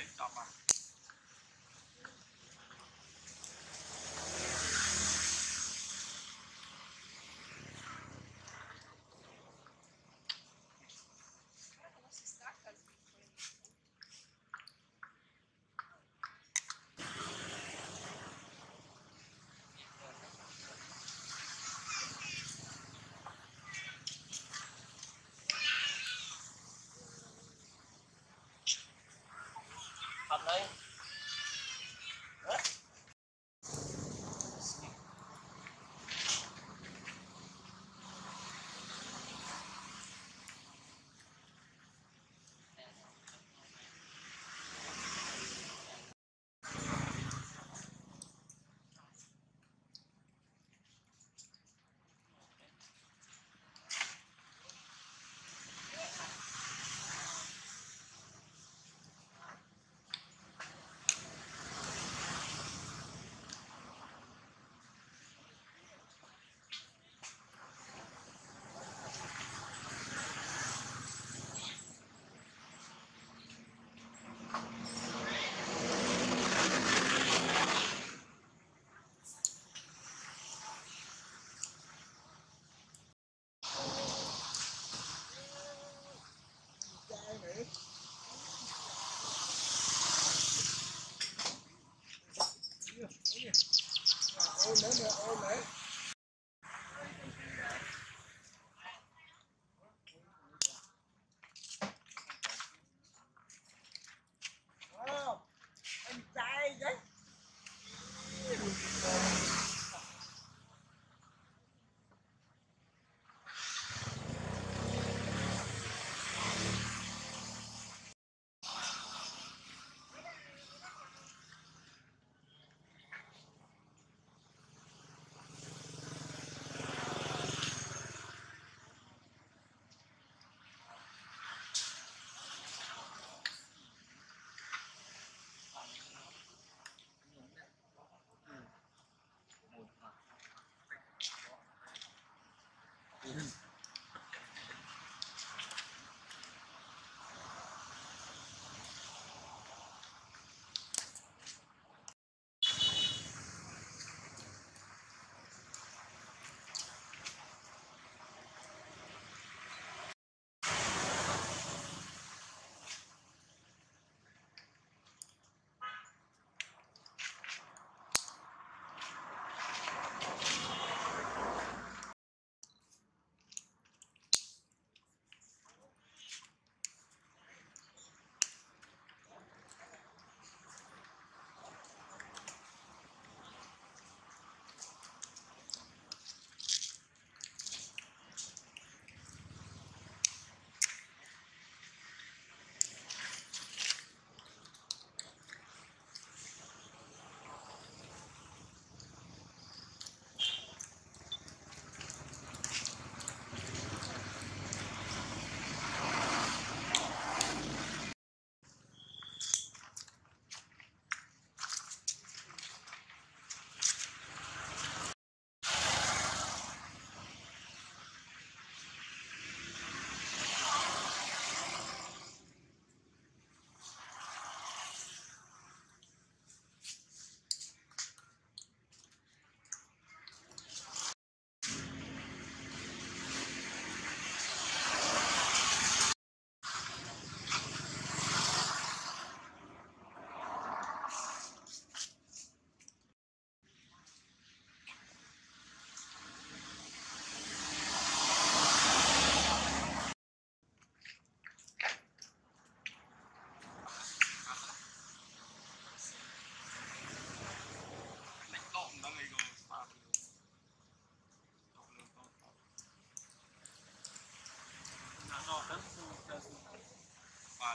đến chọn bằng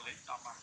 诶咋办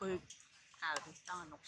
ពើកើតតនុក